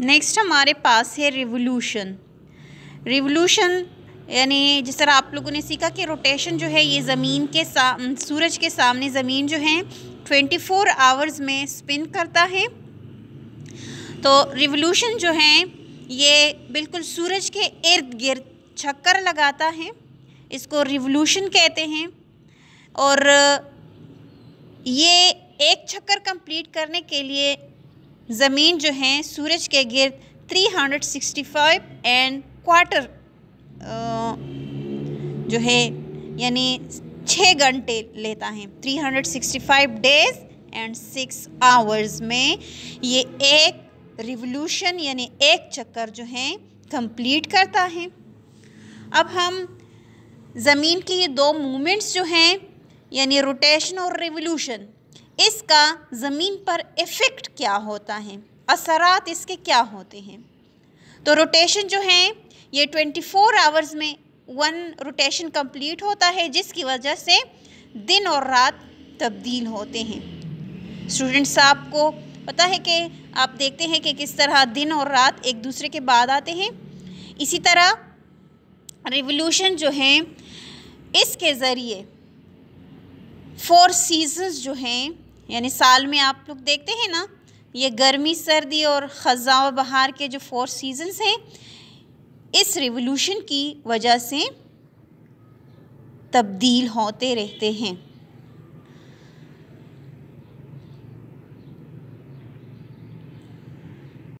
Next हमारे पास है revolution revolution यानी जिस तरह आप लोगों ने सीखा कि रोटेशन जो है, ये ज़मीन के सा सूरज के सामने ज़मीन जो है ट्वेंटी फोर आवर्स में स्पिन करता है। तो रिवोल्यूशन जो है, ये बिल्कुल सूरज के इर्द गिर्द चक्कर लगाता है। इसको रिवोल्यूशन कहते हैं। और ये एक चक्कर कंप्लीट करने के लिए ज़मीन जो है, सूरज के गिर्द 365 एंड क्वार्टर जो है, यानी छः घंटे लेता है। 365 डेज़ एंड सिक्स आवर्स में ये एक रिवोल्यूशन यानी एक चक्कर जो है कंप्लीट करता है। अब हम ज़मीन की ये दो मूवमेंट्स जो हैं, यानी रोटेशन और रिवोल्यूशन इसका ज़मीन पर इफ़ेक्ट क्या होता है? असरात इसके क्या होते हैं? तो रोटेशन जो है, ये 24 फोर आवर्स में वन रोटेशन कंप्लीट होता है, जिसकी वजह से दिन और रात तब्दील होते हैं। स्टूडेंट्स आपको पता है कि आप देखते हैं कि किस तरह दिन और रात एक दूसरे के बाद आते हैं। इसी तरह रिवोल्यूशन जो है, इसके ज़रिए फोर सीजन्स जो हैं, यानी साल में आप लोग देखते हैं ना, ये गर्मी, सर्दी और ख़ज़ा व बहार के जो फोर सीजन्स हैं, इस रिवोल्यूशन की वजह से तब्दील होते रहते हैं।